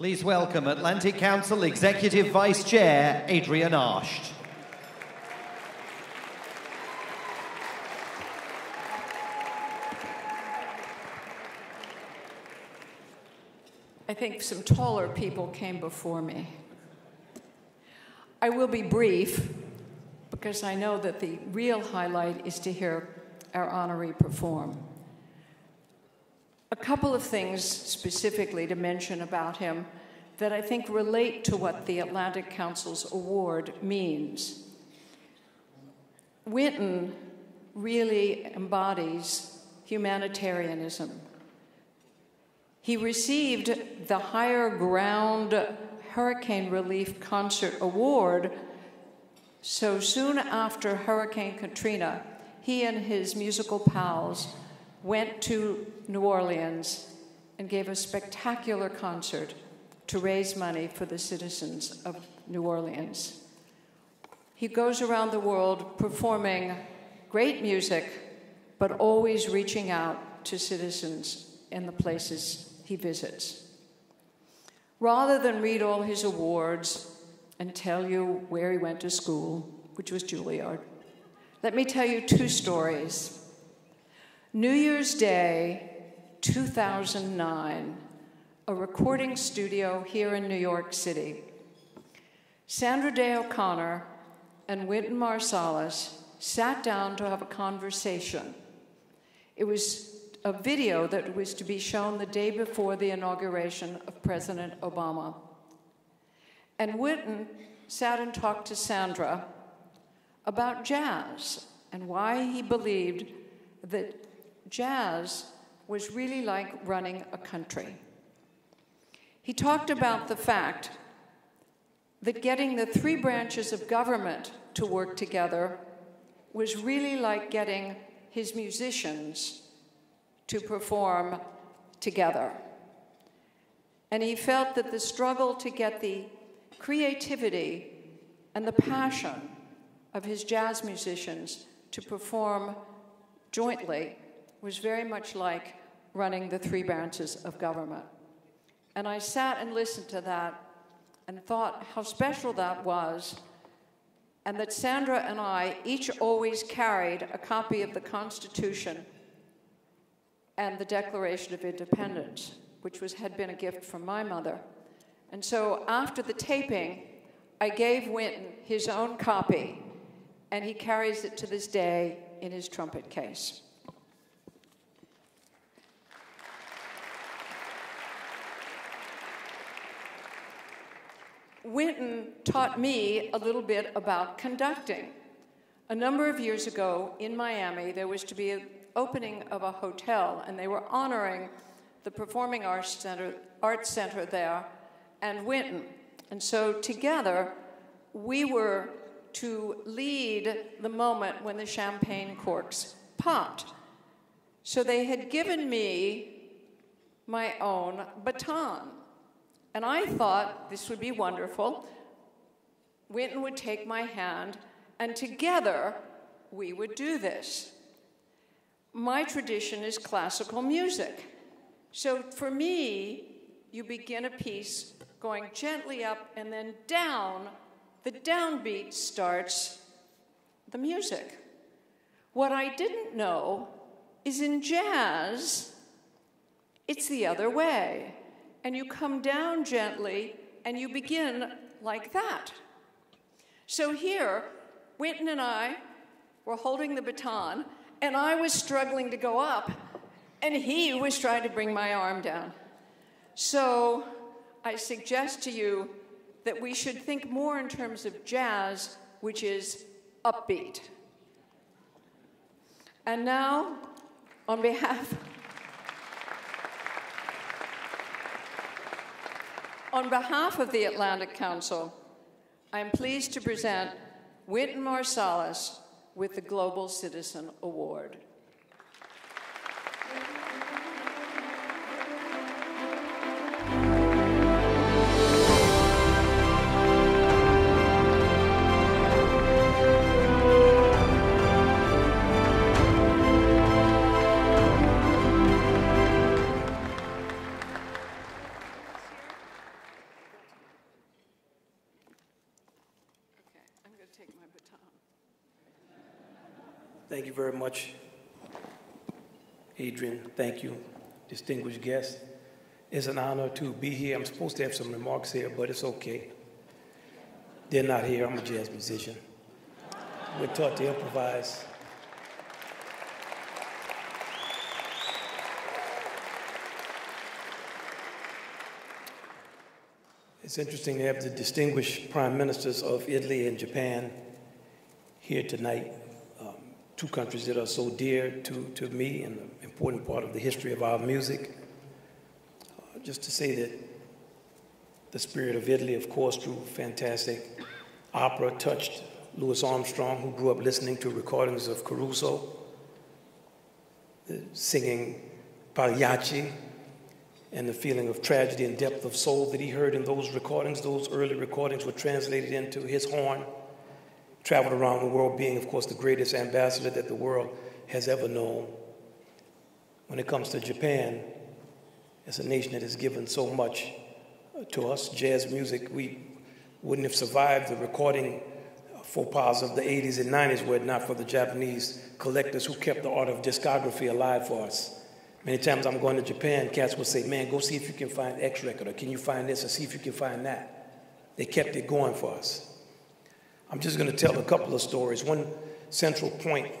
Please welcome Atlantic Council Executive Vice Chair Adrienne Arsht. I think some taller people came before me. I will be brief because I know that the real highlight is to hear our honoree perform. A couple of things specifically to mention about him that I think relate to what the Atlantic Council's award means. Wynton really embodies humanitarianism. He received the Higher Ground Hurricane Relief Concert Award so soon after Hurricane Katrina. He and his musical pals went to New Orleans and gave a spectacular concert to raise money for the citizens of New Orleans. He goes around the world performing great music, but always reaching out to citizens in the places he visits. Rather than read all his awards and tell you where he went to school, which was Juilliard, let me tell you two stories. New Year's Day, 2009, a recording studio here in New York City. Sandra Day O'Connor and Wynton Marsalis sat down to have a conversation. It was a video that was to be shown the day before the inauguration of President Obama. And Wynton sat and talked to Sandra about jazz and why he believed that jazz was really like running a country. He talked about the fact that getting the three branches of government to work together was really like getting his musicians to perform together. And he felt that the struggle to get the creativity and the passion of his jazz musicians to perform jointly was very much like running the three branches of government. And I sat and listened to that and thought how special that was, and that Sandra and I each always carried a copy of the Constitution and the Declaration of Independence, which was, had been a gift from my mother. And so after the taping, I gave Wynton his own copy, and he carries it to this day in his trumpet case. Wynton taught me a little bit about conducting. A number of years ago in Miami, there was to be an opening of a hotel, and they were honoring the Performing Arts Center, Arts Center there and Wynton. And so together, we were to lead the moment when the champagne corks popped. So they had given me my own baton. And I thought this would be wonderful. Wynton would take my hand, and together we would do this. My tradition is classical music. So for me, you begin a piece going gently up and then down. The downbeat starts the music. What I didn't know is in jazz, it's the other way and you come down gently and you begin like that. So here, Wynton and I were holding the baton, and I was struggling to go up, and he was trying to bring my arm down. So I suggest to you that we should think more in terms of jazz, which is upbeat. And now, on behalf On behalf of the Atlantic Council, I am pleased to present Wynton Marsalis with the Global Citizen Award. Thank you very much, Adrienne. Thank you, distinguished guests. It's an honor to be here. I'm supposed to have some remarks here, but it's okay. They're not here. I'm a jazz musician. We're taught to improvise. It's interesting to have the distinguished prime ministers of Italy and Japan here tonight two countries that are so dear to, to me and an important part of the history of our music. Uh, just to say that the spirit of Italy, of course, through fantastic opera, touched Louis Armstrong, who grew up listening to recordings of Caruso, singing Pagliacci, and the feeling of tragedy and depth of soul that he heard in those recordings. Those early recordings were translated into his horn traveled around the world, being, of course, the greatest ambassador that the world has ever known. When it comes to Japan, as a nation that has given so much uh, to us. Jazz music, we wouldn't have survived the recording faux pas of the 80s and 90s were it not for the Japanese collectors who kept the art of discography alive for us. Many times I'm going to Japan, cats will say, Man, go see if you can find X record, or can you find this, or see if you can find that. They kept it going for us. I'm just going to tell a couple of stories. One central point,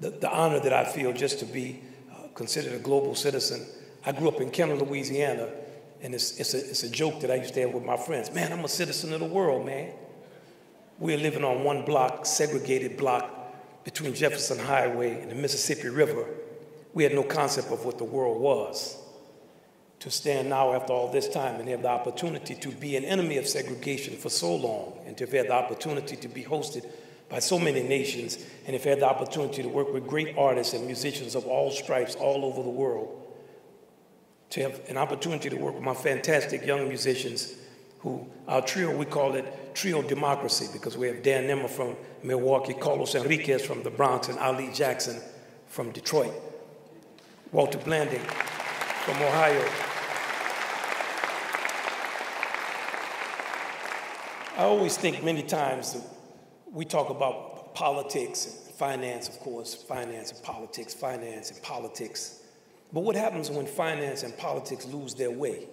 the, the honor that I feel just to be uh, considered a global citizen. I grew up in Kenner, Louisiana, and it's, it's, a, it's a joke that I used to have with my friends. Man, I'm a citizen of the world, man. We're living on one block, segregated block between Jefferson Highway and the Mississippi River. We had no concept of what the world was to stand now after all this time and have the opportunity to be an enemy of segregation for so long and to have had the opportunity to be hosted by so many nations and have had the opportunity to work with great artists and musicians of all stripes all over the world. To have an opportunity to work with my fantastic young musicians who, our trio, we call it Trio Democracy because we have Dan Nimmer from Milwaukee, Carlos Enriquez from the Bronx, and Ali Jackson from Detroit. Walter Blanding from Ohio, I always think many times we talk about politics and finance, of course, finance and politics, finance and politics. But what happens when finance and politics lose their way?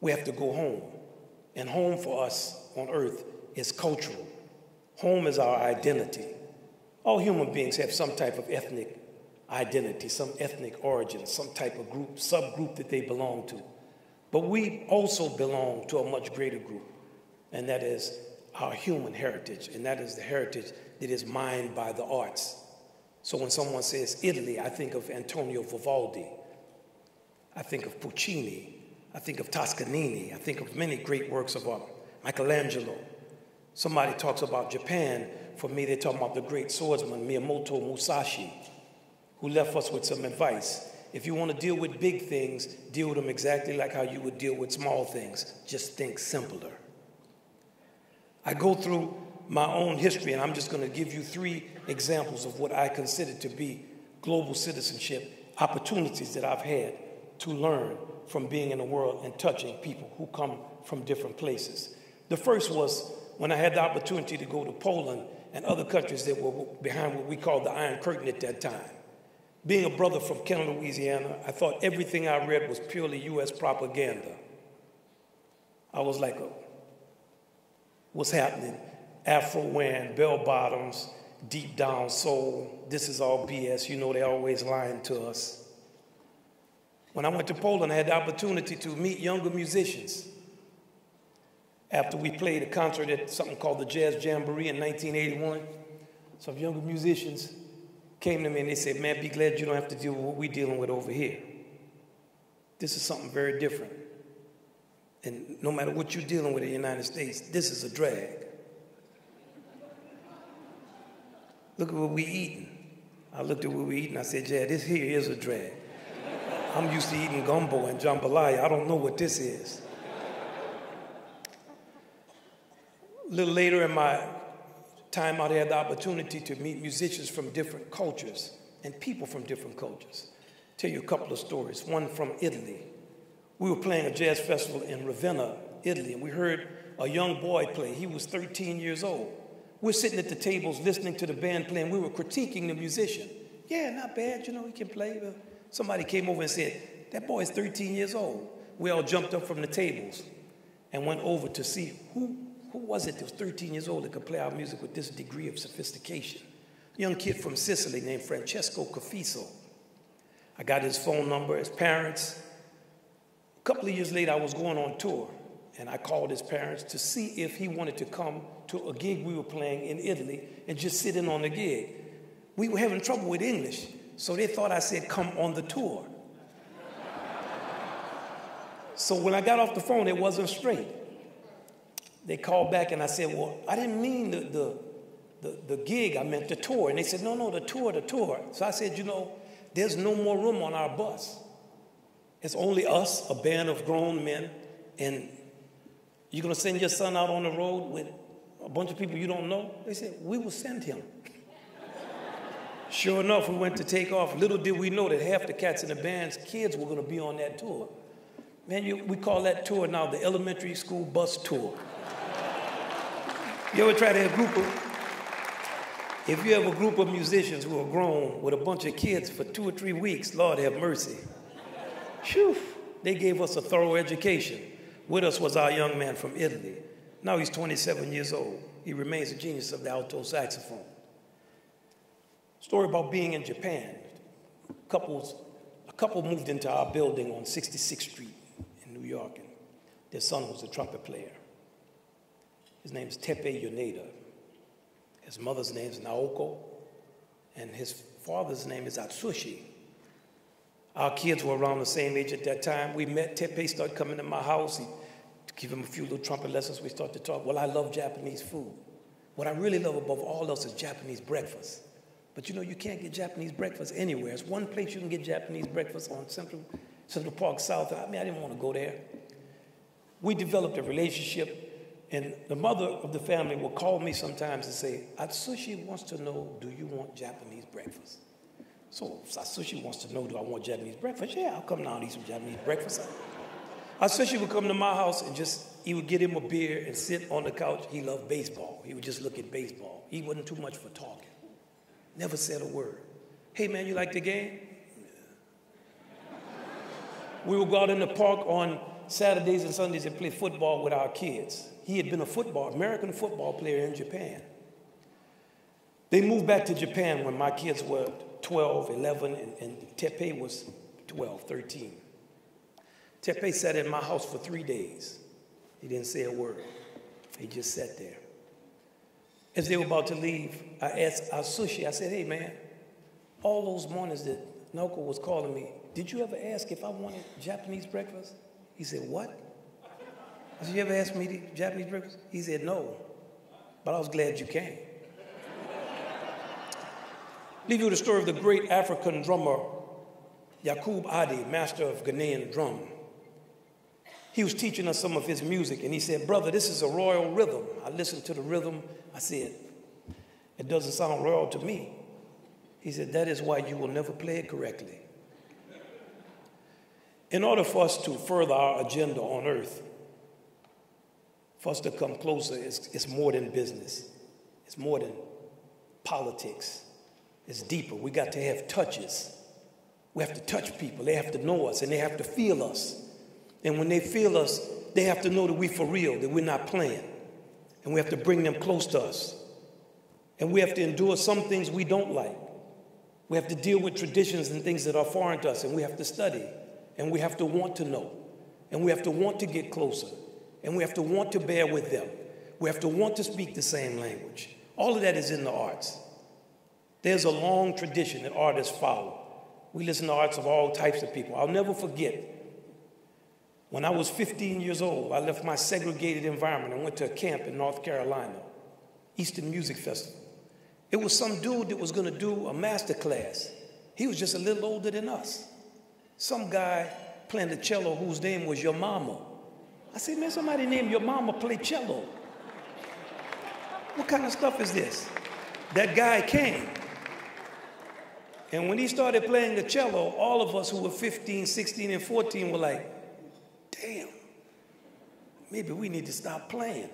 We have to go home. And home for us on earth is cultural. Home is our identity. All human beings have some type of ethnic identity, some ethnic origin, some type of group, subgroup that they belong to. But we also belong to a much greater group and that is our human heritage, and that is the heritage that is mined by the arts. So when someone says Italy, I think of Antonio Vivaldi, I think of Puccini, I think of Toscanini, I think of many great works of art, Michelangelo. Somebody talks about Japan, for me, they talk about the great swordsman Miyamoto Musashi, who left us with some advice. If you want to deal with big things, deal with them exactly like how you would deal with small things. Just think simpler. I go through my own history, and I'm just going to give you three examples of what I consider to be global citizenship opportunities that I've had to learn from being in the world and touching people who come from different places. The first was when I had the opportunity to go to Poland and other countries that were behind what we called the Iron Curtain at that time. Being a brother from Kenner, Louisiana, I thought everything I read was purely U.S. propaganda. I was like, what's happening. Afro wearing, bell bottoms, deep down soul. This is all BS. You know they're always lying to us. When I went to Poland, I had the opportunity to meet younger musicians. After we played a concert at something called the Jazz Jamboree in 1981, some younger musicians came to me and they said, Man, be glad you don't have to deal with what we're dealing with over here. This is something very different. And no matter what you're dealing with in the United States, this is a drag. Look at what we're eating. I looked at what we're eating. I said, yeah, this here is a drag. I'm used to eating gumbo and jambalaya. I don't know what this is. A little later in my time, I had the opportunity to meet musicians from different cultures and people from different cultures. Tell you a couple of stories. One from Italy we were playing a jazz festival in Ravenna, Italy, and we heard a young boy play. He was 13 years old, We're sitting at the tables listening to the band playing. We were critiquing the musician. Yeah, not bad, you know, he can play. But somebody came over and said, That boy is 13 years old. We all jumped up from the tables and went over to see who, who was it that was 13 years old that could play our music with this degree of sophistication. A young kid from Sicily named Francesco Cafiso. I got his phone number, his parents. A couple of years later, I was going on tour, and I called his parents to see if he wanted to come to a gig we were playing in Italy and just sit in on the gig. We were having trouble with English, so they thought I said, Come on the tour. so when I got off the phone, it wasn't straight. They called back, and I said, Well, I didn't mean the, the, the, the gig, I meant the tour. And they said, No, no, the tour, the tour. So I said, You know, there's no more room on our bus. It's only us, a band of grown men, and you're going to send your son out on the road with a bunch of people you don't know? They said, We will send him. sure enough, we went to take off. Little did we know that half the cats in the band's kids were going to be on that tour. Man, you, we call that tour now the elementary school bus tour. you ever try to have a group of if you have a group of musicians who are grown with a bunch of kids for two or three weeks, Lord have mercy. Phew, they gave us a thorough education. With us was our young man from Italy. Now he's 27 years old. He remains a genius of the alto saxophone. Story about being in Japan. Couples, a couple moved into our building on 66th Street in New York, and their son was a trumpet player. His name is Teppei Yoneda. His mother's name is Naoko, and his father's name is Atsushi. Our kids were around the same age at that time. We met. Teppei started coming to my house. He, to give him a few little trumpet lessons, we started to talk. Well, I love Japanese food. What I really love above all else is Japanese breakfast. But you know, you can't get Japanese breakfast anywhere. It's one place you can get Japanese breakfast on Central, Central Park South. I mean, I didn't want to go there. We developed a relationship and the mother of the family will call me sometimes and say, Atsushi wants to know, do you want Japanese breakfast? So Atsushi wants to know, do I want Japanese breakfast? Yeah, I'll come down and eat some Japanese breakfast. Atsushi would come to my house and just, he would get him a beer and sit on the couch. He loved baseball. He would just look at baseball. He wasn't too much for talking. Never said a word. Hey man, you like the game? We would go out in the park on Saturdays and Sundays and play football with our kids. He had been a football, American football player in Japan. They moved back to Japan when my kids were 12, 11, and, and Teppei was 12, 13. Teppei sat in my house for three days. He didn't say a word. He just sat there. As they were about to leave, I asked ah, Atsushi, I said, hey man, all those mornings that Naoko was calling me, did you ever ask if I wanted Japanese breakfast? He said, what? I said, You ever ask me to Japanese breakfast? He said, No. But I was glad you came. Leave you with the story of the great African drummer, Yacub Addy, master of Ghanaian drum. He was teaching us some of his music, and he said, Brother, this is a royal rhythm. I listened to the rhythm. I said, It doesn't sound royal to me. He said, That is why you will never play it correctly. In order for us to further our agenda on earth, for us to come closer, it's, it's more than business, it's more than politics, it's deeper. We got to have touches. We have to touch people. They have to know us and they have to feel us. And when they feel us, they have to know that we're for real, that we're not playing. And we have to bring them close to us. And we have to endure some things we don't like. We have to deal with traditions and things that are foreign to us, and we have to study. And we have to want to know. And we have to want to get closer and we have to want to bear with them. We have to want to speak the same language. All of that is in the arts. There's a long tradition that artists follow. We listen to arts of all types of people. I'll never forget when I was 15 years old, I left my segregated environment and went to a camp in North Carolina, Eastern Music Festival. It was some dude that was going to do a master class. He was just a little older than us. Some guy playing the cello whose name was Your Mama. I said, man, somebody named your mama play cello. What kind of stuff is this? That guy came. And when he started playing the cello, all of us who were 15, 16, and 14 were like, damn, maybe we need to stop playing.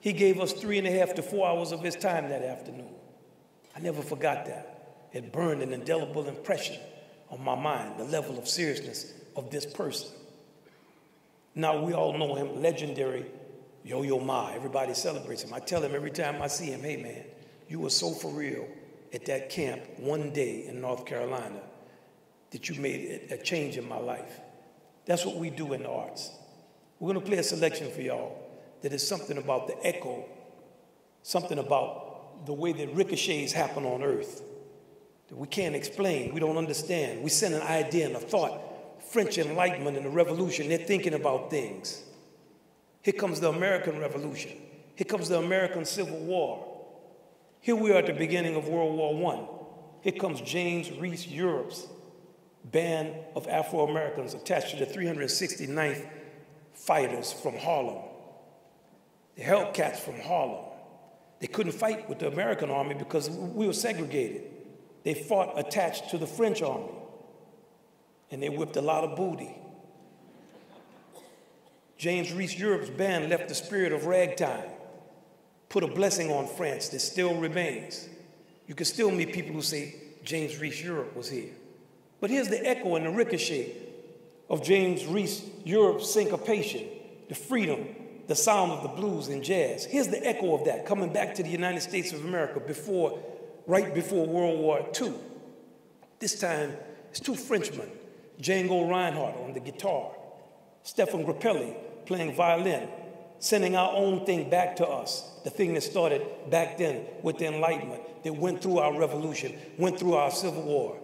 He gave us three and a half to four hours of his time that afternoon. I never forgot that. It burned an indelible impression on my mind, the level of seriousness of this person. Now, we all know him, legendary Yo Yo Ma. Everybody celebrates him. I tell him every time I see him, hey man, you were so for real at that camp one day in North Carolina that you made a change in my life. That's what we do in the arts. We're going to play a selection for y'all that is something about the echo, something about the way that ricochets happen on earth that we can't explain, we don't understand. We send an idea and a thought. French Enlightenment and the Revolution, they're thinking about things. Here comes the American Revolution. Here comes the American Civil War. Here we are at the beginning of World War I. Here comes James Reese Europe's band of Afro Americans attached to the 369th fighters from Harlem. The Hellcats from Harlem. They couldn't fight with the American army because we were segregated. They fought attached to the French army. And they whipped a lot of booty. James Reese Europe's band left the spirit of ragtime, put a blessing on France that still remains. You can still meet people who say James Reese Europe was here. But here's the echo and the ricochet of James Reese Europe's syncopation, the freedom, the sound of the blues and jazz. Here's the echo of that coming back to the United States of America before, right before World War II. This time, it's two Frenchmen, Django Reinhardt on the guitar, Stefan Grappelli playing violin, sending our own thing back to us, the thing that started back then with the Enlightenment, that went through our revolution, went through our Civil War.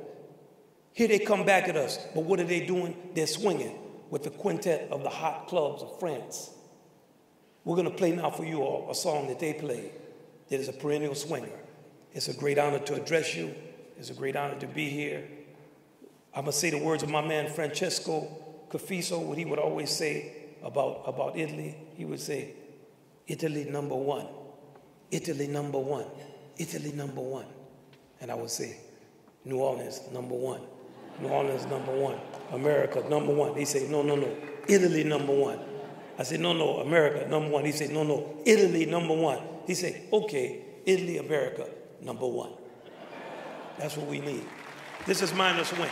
Here they come back at us, but what are they doing? They're swinging with the quintet of the hot clubs of France. We're going to play now for you all a song that they played that is a perennial swinger. It's a great honor to address you. It's a great honor to be here. I'm going to say the words of my man Francesco Cafiso, what he would always say about, about Italy. He would say, Italy number one, Italy number one, Italy number one. And I would say, New Orleans number one, New Orleans number one, America number one. He say, no, no, no, Italy number one. I said, no, no, America number one. He said, no, no, Italy number one. He said, okay, Italy, America number one. That's what we need. This is Minor Swing.